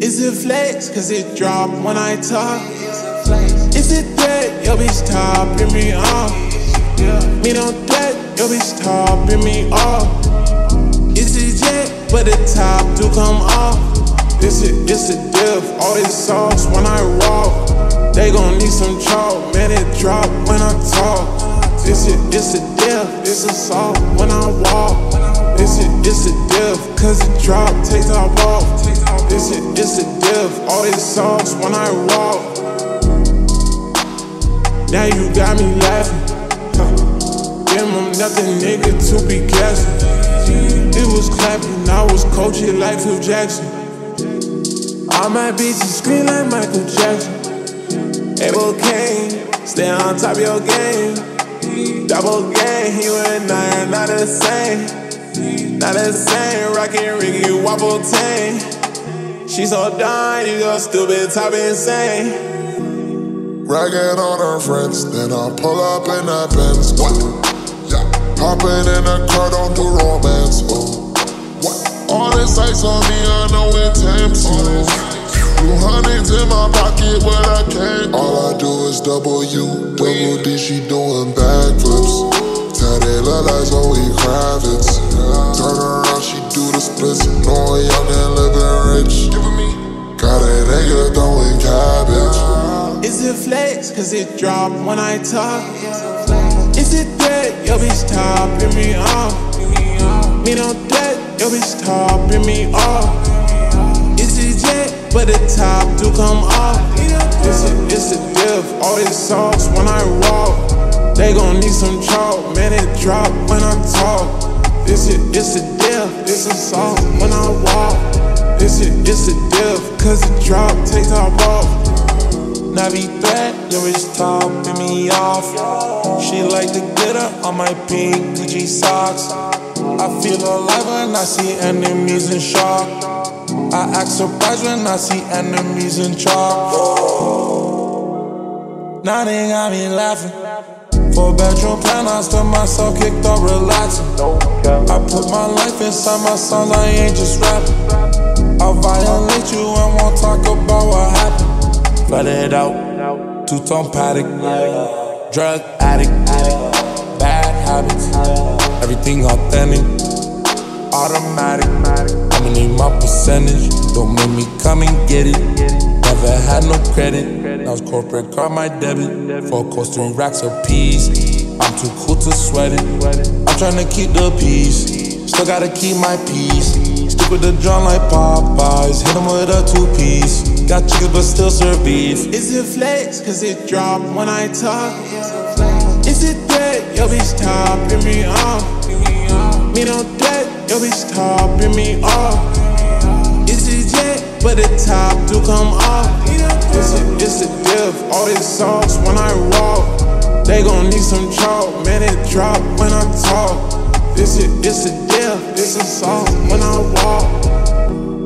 Is it flex? Cause it drop when I talk. Is it that your bitch topping me off? Me don't that your bitch topping me off. Is it jet? But the top do come off. This it, it's a diff. All this sauce when I walk. They gon' need some chalk. Man, it drop when I talk. This it, it's a diff. It's a salt when I walk. This it, it's a diff. Cause it drop, take top off. This it, it's a diff. All this sauce when I walk. Now you got me laughing. Damn, I'm nothing, nigga, to be guessing. It was clapping, I was coaching like Phil Jackson. All my bitches scream like Michael Jackson. Able Kane, stay on top of your game. Double game, you and I are not the same. Not the same, rockin' Ricky Wobble Tang. She so dumb, you go stupid, top insane. Ragging on her friends, then I pull up in that Benz. What? Yeah. Hopping in the car, don't do romance. Oh. What? All this ice on me, I know it tempts you. Two hundreds in my pocket, what I can't. All I do is double U, double D, she doing backflips. Tatted look like Zoe Kravitz. Turn around, she do the splits. Knowing young and Is it flex? Cause it drop when I talk. Is it that your bitch topping me off? Me don't that your bitch topping me off. Is it jet? But the top do come off. This it, it's a diff. All this sauce when I walk. They gon' need some chalk. Man, it drop when I talk. This it, it's a diff. It's a sauce when I walk. This it, it's a diff. Cause it drop, take top off. Navi threat, yo, it's topping me off. She like to get her on my pink Gucci socks. I feel alive when I see enemies in shock. I act surprised when I see enemies in chalk. Now they got me laughing. Four bedroom I still myself kicked off relaxing. I put my life inside my song, I ain't just rapping. I violate you and won't talk about what happened. It out, two tone Patek, drug addict, bad habits, everything authentic, automatic. I'ma need my percentage, don't make me come and get it. Never had no credit, now it's corporate card my debit. Four coast three racks of peas. I'm too cool to sweat it. I'm tryna keep the peace, still gotta keep my peace. Stick with the drum like Popeyes, hit 'em with a two piece. Got chickens but still serve beef. Is it flex? Cause it drop when I talk. Is it that Yo, bitch topping me off? Me don't that your bitch topping me off. Is it jet? But the top do come off. This it, it's a diff. All this sauce when I walk. They gon' need some chalk. Man, it drop when I talk. This it, it's a diff. It's a sauce when I walk.